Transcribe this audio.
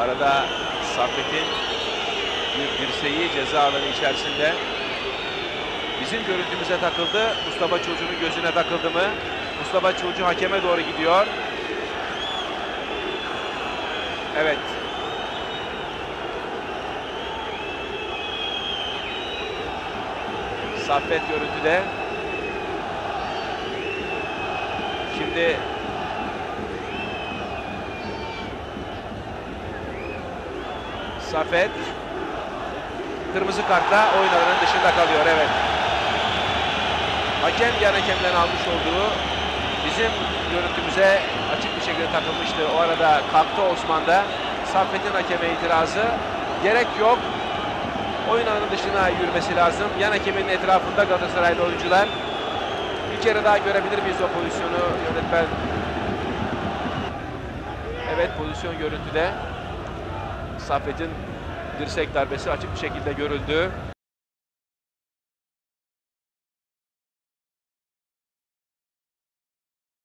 arada Saffet'in bir dirseği ceza alanı içerisinde. Bizim görüntümüze takıldı. Mustafa Çocuğu'nun gözüne takıldı mı? Mustafa Çocuğu hakeme doğru gidiyor. Evet. Saffet görüntüde. Şimdi Saffet kırmızı kartla oyun alanının dışında kalıyor. Evet. Hakem yan hakemden almış olduğu bizim görüntümüze açık bir şekilde takılmıştı. O arada kalktı Osman da. Saffet'in hakeme itirazı. Gerek yok. Oyun alanının dışına yürümesi lazım. Yan hakemin etrafında Galatasaraylı oyuncular. Bir kere daha görebilir miyiz o pozisyonu yönetmen? Evet pozisyon görüntüde. Saffet'in dirsek darbesi açık bir şekilde görüldü.